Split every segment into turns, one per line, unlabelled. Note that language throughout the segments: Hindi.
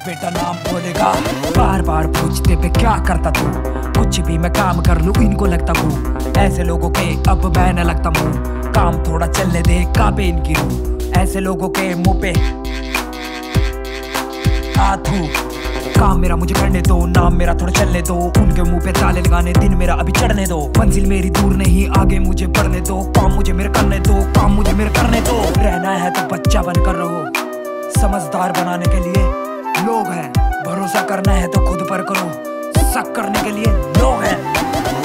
बेटा नाम बोलेगा। बार बार पूछते पे क्या करता तू? कुछ भी मैं काम कर लूँ, इनको लगता हूँ। ऐसे लोगों के अब मैं न लगता मुँह काम थोड़ा चलने दे कापे इनकी रूह ऐसे लोगों के मुँह पे आथू काम मेरा मुझे करने दो, नाम मेरा थोड़ा चलने दो। उनके मुँह पे ताले लगाने, दिन मेरा अभी चढ़ने दो। मंजिल मेरी दूर नहीं, आगे मुझे बढ़ने दो। काम मुझे मेरे करने दो, काम मुझे मेरे करने दो। रहना है तो बच्चा बनकर रहो। समझदार बनाने के लिए लोग हैं। भरोसा करना है तो खुद पर करो। शक करने के लिए लोग हैं।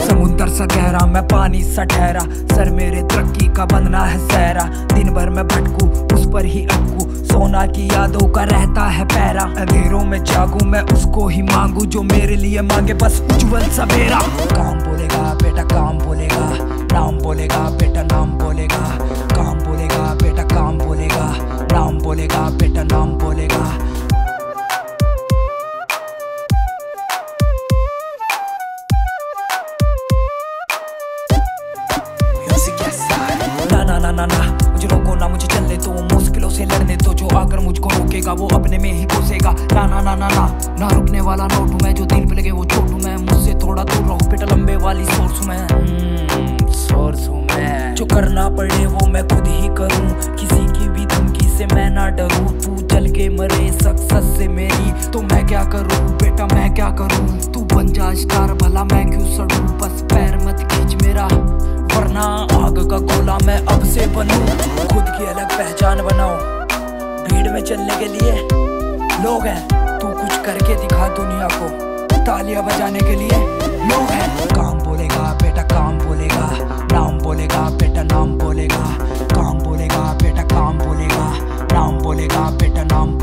समुंदर सा गहरा, मैं पानी सा ठहरा। सर मेरे तरक्की का बनना है सहरा। दिन भर मैं भटकू, उस पर ही अटकू। सोना की यादों का रहता है पैरा। अंधेरों में जागू, मैं उसको ही मांगू जो मेरे लिए मांगे। बस उज्जवल सवेरा काम बोलेगा, बेटा काम बोलेगा। नाम बोलेगा, बेटा नाम बोलेगा। काम बोलेगा, बेटा काम बोलेगा। नाम बोलेगा ना ना। मुझे रोको ना मुझे चलने दो। मुश्किलों से लड़ने दो जो आकर मुझको रोकेगा वो अपने में ही घुसेगा। ना ना ना ना ना। ना रुकने वाला नोट हूँ मैं जो दिल पे लगे वो छोट हूँ मैं। मुझसे थोड़ा दूर रहूँ बेटा लंबे वाली सोर्स हूँ मैं। सोर्स हूँ मैं। जो करना पड़े वो मैं खुद ही करूँ। किसी की भी धमकी से मैं ना डरूँ। तू चल के मरे सक्सेस से मेरी तो मैं क्या करूँ? बेटा मैं क्या करूँ? तू बन जा स्टार भला मैं क्यों सड़ूं? बस पैर मत खींच मेरा वरना आग का गोला पहचान बनाओ भीड़ में चलने के लिए लोग हैं। तू कुछ करके दिखा दुनिया को। तालियाँ बजाने के लिए लोग हैं। काम बोलेगा, बेटा काम बोलेगा। नाम बोलेगा, बेटा नाम बोलेगा। काम बोलेगा, बेटा काम बोलेगा। नाम बोलेगा, बेटा नाम